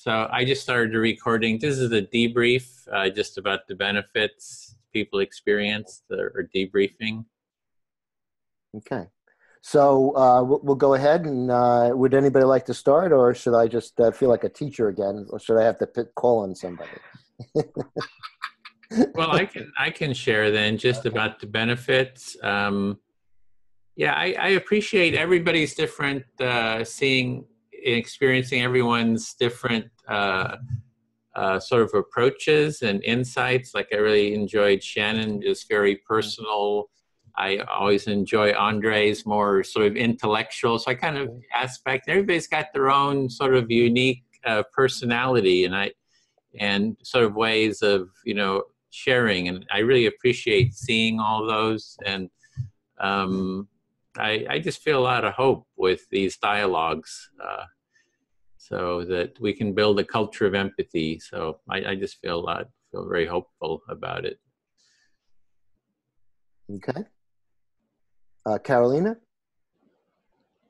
So I just started the recording. This is a debrief, uh, just about the benefits people experienced or debriefing. Okay. So uh, we'll, we'll, go ahead and uh, would anybody like to start or should I just uh, feel like a teacher again or should I have to pick, call on somebody? well, I can I can share then just okay. about the benefits. Um, yeah, I, I, appreciate everybody's different uh, seeing experiencing everyone's different uh, uh, sort of approaches and insights. Like I really enjoyed Shannon, just very personal. I always enjoy Andre's more sort of intellectual. So I kind of aspect. Everybody's got their own sort of unique uh, personality, and I and sort of ways of you know sharing. And I really appreciate seeing all those. And um, I, I just feel a lot of hope with these dialogues. Uh, so that we can build a culture of empathy. So I, I just feel a lot, feel very hopeful about it. Okay. Uh, Carolina?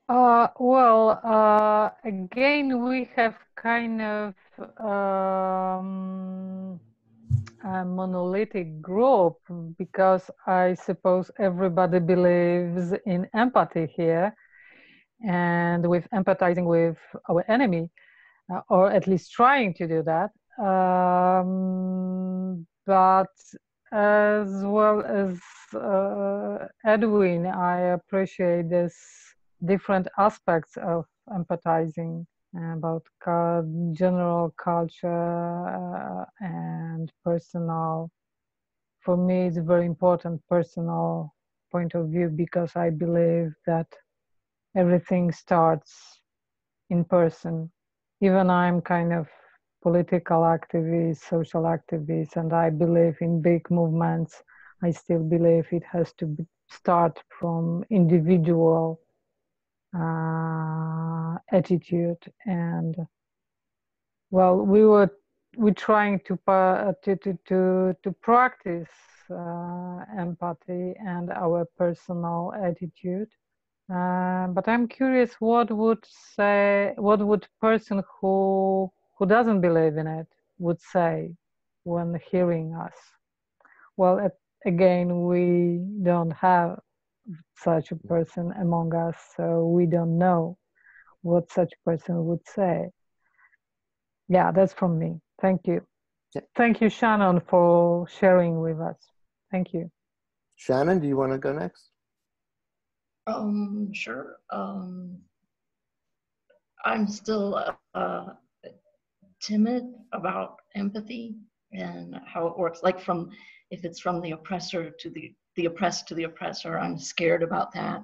Uh, well, uh, again, we have kind of um, a monolithic group because I suppose everybody believes in empathy here and with empathizing with our enemy, uh, or at least trying to do that. Um, but as well as uh, Edwin, I appreciate this different aspects of empathizing about general culture uh, and personal. For me, it's a very important personal point of view because I believe that everything starts in person. Even I'm kind of political activist, social activist, and I believe in big movements. I still believe it has to start from individual uh, attitude and well we were we trying to uh, to to to, to practice uh, empathy and our personal attitude uh, but I'm curious, what would say, what would person who who doesn't believe in it would say when hearing us? Well, at, again, we don't have such a person among us, so we don't know what such person would say. Yeah, that's from me. Thank you. Yeah. Thank you, Shannon, for sharing with us. Thank you. Shannon, do you want to go next? Um, sure. Um, I'm still uh, uh, timid about empathy and how it works. Like from, if it's from the oppressor to the the oppressed to the oppressor, I'm scared about that.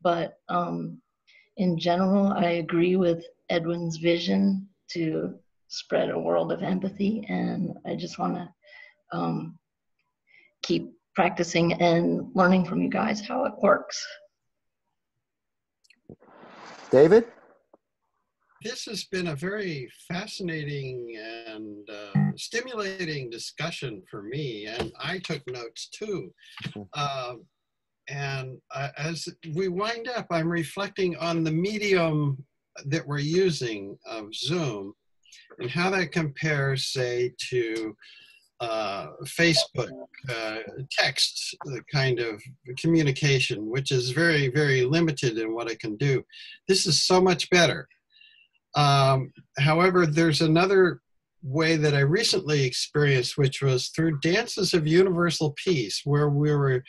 But um, in general, I agree with Edwin's vision to spread a world of empathy, and I just want to um, keep practicing and learning from you guys how it works. David? This has been a very fascinating and uh, stimulating discussion for me, and I took notes too. Uh, and uh, as we wind up, I'm reflecting on the medium that we're using of Zoom and how that compares, say, to uh, Facebook uh, text kind of communication, which is very, very limited in what it can do. This is so much better. Um, however, there's another way that I recently experienced, which was through Dances of Universal Peace, where we were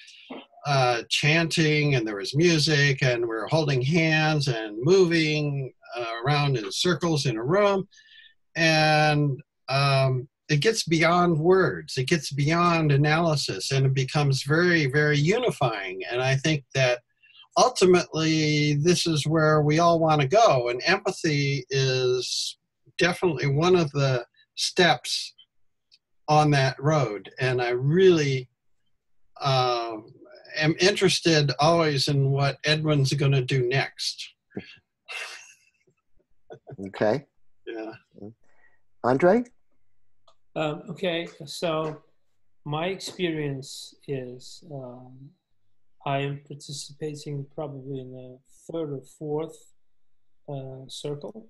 uh, chanting and there was music and we were holding hands and moving uh, around in circles in a room. And um, it gets beyond words it gets beyond analysis and it becomes very very unifying and i think that ultimately this is where we all want to go and empathy is definitely one of the steps on that road and i really uh, am interested always in what edwin's going to do next. Okay. Yeah andre um, okay, so my experience is um, I am participating probably in the third or fourth uh, circle.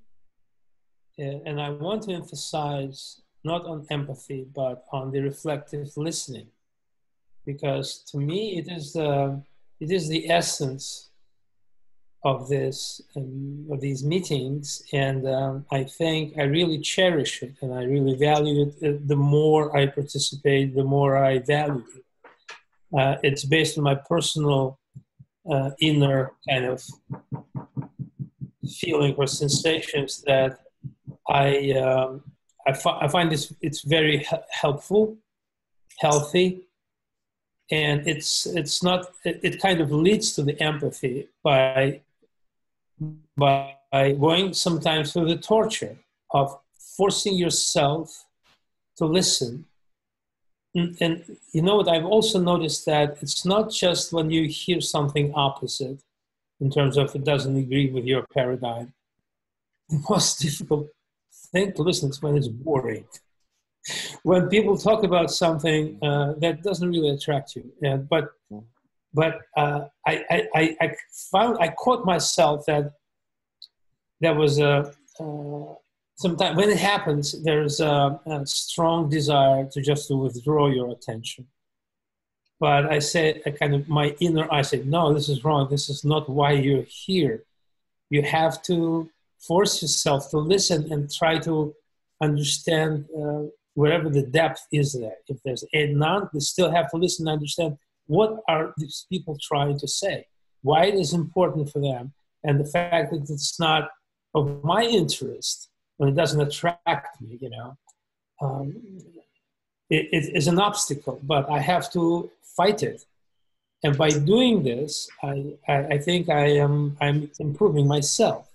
and I want to emphasize not on empathy, but on the reflective listening, because to me it is the it is the essence of this um, of these meetings, and um, I think I really cherish it, and I really value it. Uh, the more I participate, the more I value it. Uh, it's based on my personal uh, inner kind of feeling or sensations that I um, I, fi- I, find this it's very helpful, healthy, and it's it's not it, it, kind of leads to the empathy by by going sometimes through the torture of forcing yourself to listen. And, and you know what? I've also noticed that it's not just when you hear something opposite, in terms of it doesn't agree with your paradigm. The most difficult thing to listen to when it's boring. When people talk about something uh, that doesn't really attract you, but but uh, I, I, I found I caught myself that there was a uh, sometimes when it happens there's a, a, strong desire to just to withdraw your attention. But i said I kind of my inner i said no this is wrong. This is not why you're here. You have to force yourself to listen and try to understand uh, wherever the depth is there. If there's a none you still have to listen and understand what are these people trying to say why it is important for them and the fact that it's not of my interest when it doesn't attract me you know um, it, it is an obstacle but i have to fight it. And by doing this, I, I, I think I am I'm improving myself.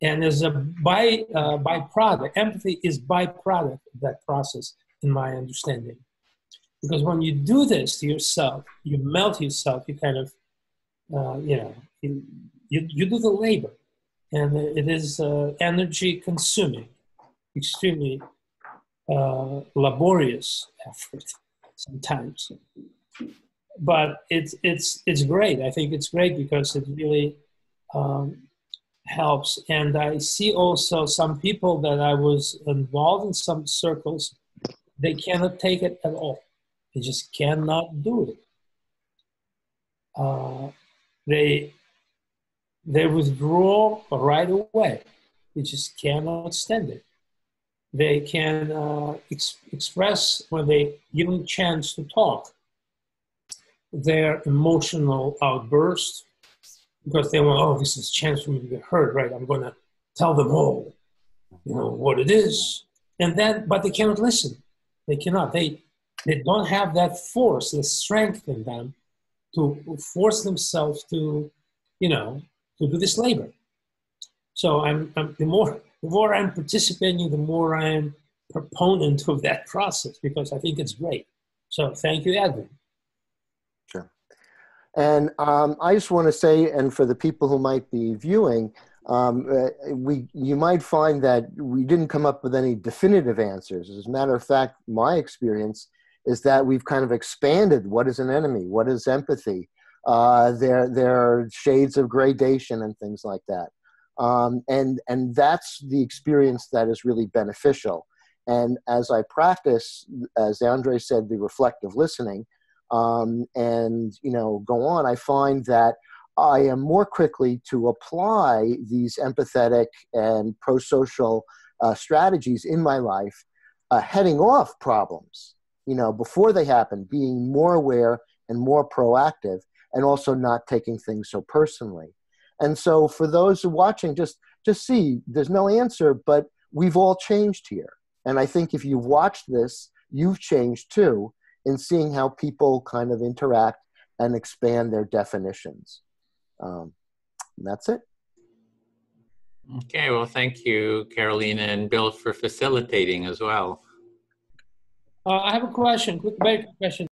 And as a by, uh, byproduct, empathy is byproduct of that process, in my understanding. Because when you do this to yourself, you melt yourself, you kind of, uh, you know, you, you, do the labor. And it is uh, energy consuming, extremely uh, laborious effort sometimes but it's it's it's great. I think it's great because it really um, helps. And I see also some people that I was involved in some circles, they cannot take it at all. They just cannot do it. Uh, they they withdraw right away. They just cannot stand it. They can uh, ex- express when they given chance to talk their emotional outburst because they want, oh, this is a chance for me to get heard, right? I'm going to tell them all, you know, what it is. And then, but they cannot listen. They cannot. They, they don't have that force, the strength in them to force themselves to, you know, to do this labor. So I'm, I'm the more the more I'm participating, the more I'm proponent of that process because I think it's great. So thank you, Edwin. Sure. And um, I just want to say, and for the people who might be viewing, um, uh, we you might find that we didn't come up with any definitive answers. As a matter of fact, my experience is that we've kind of expanded what is an enemy, what is empathy. Uh, there, there are shades of gradation and things like that, um, and and that's the experience that is really beneficial. And as I practice, as Andre said, the reflective listening, um, and you know go on, I find that I am more quickly to apply these empathetic and pro-social uh, strategies in my life, uh, heading off problems. You know, before they happen, being more aware and more proactive, and also not taking things so personally. And so, for those watching, just just see there's no answer, but we've all changed here. And I think if you've watched this, you've changed too in seeing how people kind of interact and expand their definitions. Um, that's it. Okay, well, thank you, Carolina and Bill, for facilitating as well. Uh, I have a question, quick, very quick question.